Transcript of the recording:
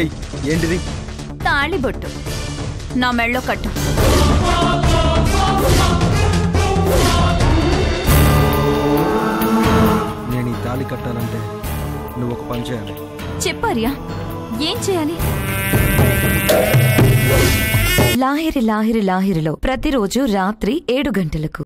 ఏయ్ ఏంటిది? తాళిబొట్టు నా మెళ్ళో కట్టు. నేను ఈ తాళి కట్టాలంటే నువ్వు ఒక పని చేయాలి. చెప్పారియా ఏం చేయాలి? లాహిరి లాహిరి లాహిరిలో ప్రతిరోజు రాత్రి ఏడు గంటలకు.